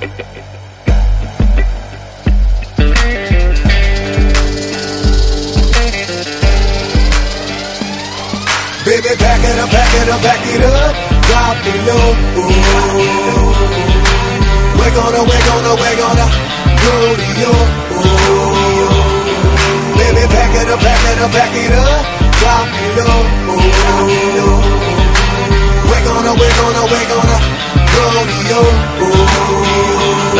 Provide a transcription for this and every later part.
Baby, back it up, back it up, back it up. Drop it low. Ooh. We're gonna, we're gonna, we're gonna go you. Ooh. Baby, back it up, back it up, back it up. Drop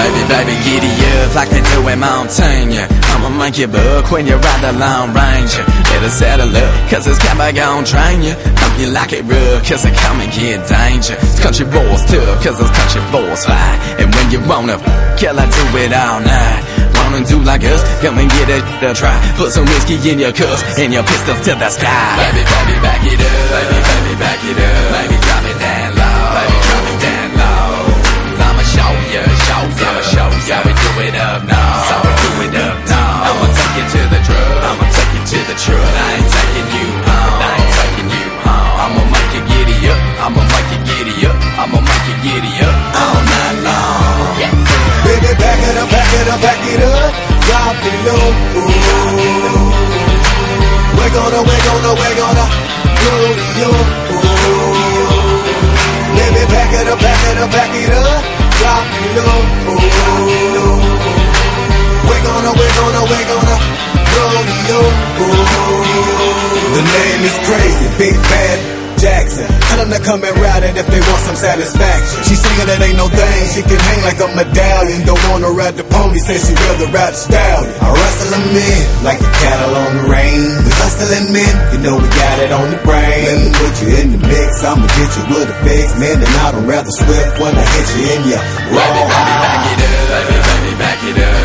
Baby, baby, giddy up like they do in Montaigne. I'ma make you buck when you ride the long range. yeah Better settle up, cause it's Cowboy gon' train you. Hope you like it rough, cause it come and get danger. It's country boys tough, cause it's country boys fight. And when you wanna, kill, I do it all night. Wanna do like us, come and get it to try. Put some whiskey in your cups and your pistols to the sky. Baby, baby, back it up. Baby, baby, back it up. Baby, gonna, we're gonna, we're gonna go to you. Ooh. Baby, back it up, back it up, back it up. Drop it low. We're gonna, we're gonna, we're gonna go to you. The name is crazy, Big Bad Jackson. Tell them to come and ride it if they want some satisfaction. She singing it ain't no thing, she can hang like a medallion. Don't wanna ride the pony, say she the stallion. I wrestle them in like the cattle on the range. The hustling men, you know we got it on the brain. Let me put you in the mix, I'ma get you with a fix. Man, and I don't rather swift when I hit you in your raw Baby, baby, back it up. Baby, baby, back it up.